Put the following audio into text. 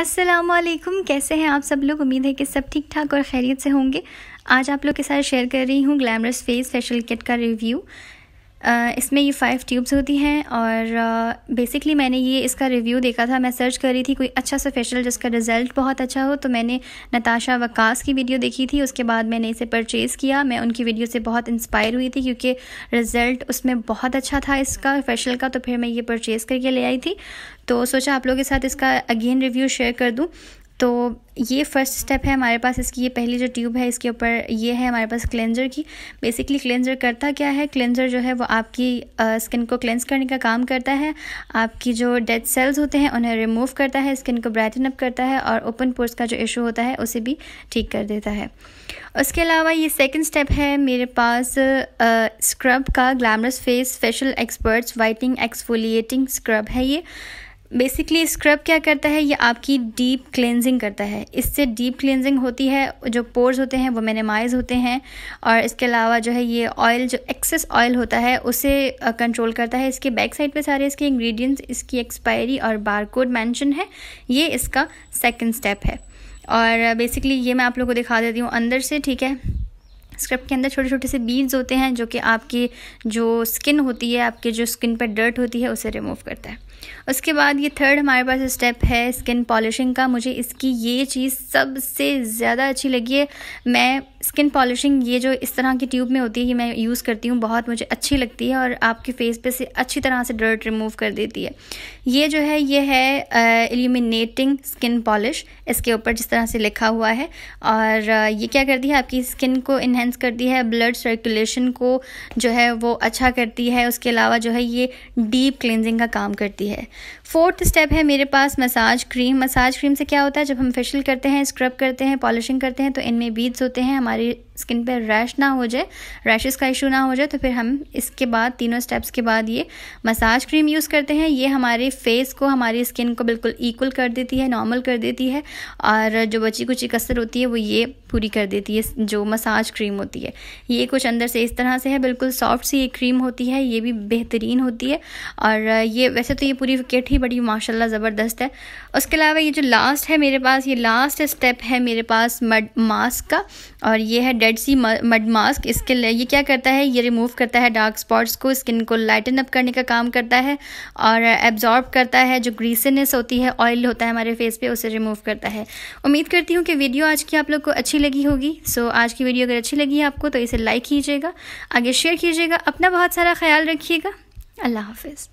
असलकुम कैसे हैं आप सब लोग? उम्मीद है कि सब ठीक ठाक और खैरियत से होंगे। आज आप लोग के साथ शेयर कर रही हूँ ग्लैमरस फेस फेशियल किट का रिव्यू इसमें ये फ़ाइव ट्यूब्स होती हैं और बेसिकली मैंने ये इसका रिव्यू देखा था। मैं सर्च कर रही थी कोई अच्छा सा फेशियल जिसका रिज़ल्ट बहुत अच्छा हो तो मैंने नताशा वकास की वीडियो देखी थी। उसके बाद मैंने इसे परचेज़ किया। मैं उनकी वीडियो से बहुत इंस्पायर हुई थी क्योंकि रिज़ल्ट उसमें बहुत अच्छा था इसका फेशियल का तो फिर मैं ये परचेज़ करके ले आई थी। तो सोचा आप लोगों के साथ इसका अगेन रिव्यू शेयर कर दूँ। तो ये फ़र्स्ट स्टेप है हमारे पास, इसकी ये पहली जो ट्यूब है, इसके ऊपर ये है हमारे पास क्लेंजर की। बेसिकली क्लेंजर करता क्या है? क्लेंजर जो है वो आपकी स्किन को क्लेंस करने का काम करता है। आपकी जो डेड सेल्स होते हैं, उन्हें रिमूव करता है स्किन को ब्राइटन अप करता है और ओपन पोर्स का जो इशू होता है, उसे भी ठीक कर देता है। उसके अलावा ये सेकंड स्टेप है मेरे पास स्क्रब का glamorous face facial experts whitening exfoliating scrub है ये। बेसिकली स्क्रब क्या करता है? ये आपकी डीप क्लेंजिंग करता है। इससे डीप क्लेंजिंग होती है, जो पोर्स होते हैं, वो मिनिमाइज होते हैं और इसके अलावा जो है ये ऑयल जो एक्सेस ऑयल होता है, उसे कंट्रोल करता है। इसके बैक साइड पे सारे इसके इंग्रेडिएंट्स इसकी एक्सपायरी और बारकोड मेंशन है। ये इसका सेकंड स्टेप है। और बेसिकली ये मैं आप लोग को दिखा देती हूँ अंदर से, ठीक है? स्क्रब के अंदर छोटे छोटे से बीड्स होते हैं, जो कि आपकी जो स्किन होती है, आपके जो स्किन पर डर्ट होती है, उसे रिमूव करता है। उसके बाद ये थर्ड हमारे पास स्टेप है स्किन पॉलिशिंग का। मुझे इसकी ये चीज़ सबसे ज़्यादा अच्छी लगी है। मैं स्किन पॉलिशिंग ये जो इस तरह की ट्यूब में होती है, ये मैं यूज़ करती हूँ, बहुत मुझे अच्छी लगती है और आपके फेस पे से अच्छी तरह से डर्ट रिमूव कर देती है। ये जो है, ये है एल्यूमिनेटिंग स्किन पॉलिश इसके ऊपर जिस तरह से लिखा हुआ है। और ये क्या करती है, आपकी स्किन को इन्हेंस करती है ब्लड सर्कुलेशन को जो है वो अच्छा करती है। उसके अलावा जो है, ये डीप क्लिनजिंग का काम करती है। फोर्थ स्टेप है मेरे पास मसाज क्रीम मसाज क्रीम से क्या होता है? जब हम फेशियल करते हैं स्क्रब करते हैं पॉलिशिंग करते हैं तो इनमें बीड्स होते हैं, हमारी स्किन पर रैश ना हो जाए, रैशेस का इशू ना हो जाए तो फिर हम इसके बाद, तीनों स्टेप्स के बाद ये मसाज क्रीम यूज़ करते हैं। ये हमारे फेस को, हमारी स्किन को बिल्कुल इक्वल कर देती है नॉर्मल कर देती है और जो बची कुची कसर होती है, वो ये पूरी कर देती है, जो मसाज क्रीम होती है। ये कुछ अंदर से इस तरह से है, बिल्कुल सॉफ्ट सी ये क्रीम होती है, ये भी बेहतरीन होती है और ये, वैसे तो ये पूरी किट ही बड़ी माशाल्लाह ज़बरदस्त है। उसके अलावा ये जो लास्ट है मेरे पास, ये लास्ट स्टेप है मेरे पास मड मास्क का और ये है रेड सी मड मास्क इसके लिए ये क्या करता है? ये रिमूव करता है डार्क स्पॉट्स को स्किन को लाइटन अप करने का काम करता है और एब्जॉर्ब करता है जो ग्रीसीनेस होती है ऑयल होता है हमारे फेस पे, उसे रिमूव करता है। उम्मीद करती हूँ कि वीडियो आज की आप लोग को अच्छी लगी होगी। सो आज की वीडियो अगर अच्छी लगी है आपको तो इसे लाइक कीजिएगा। आगे शेयर कीजिएगा। अपना बहुत सारा ख्याल रखिएगा। अल्लाह हाफिज़।